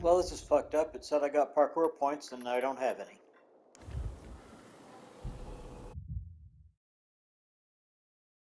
Well, this is fucked up. It said I got parkour points and I don't have any.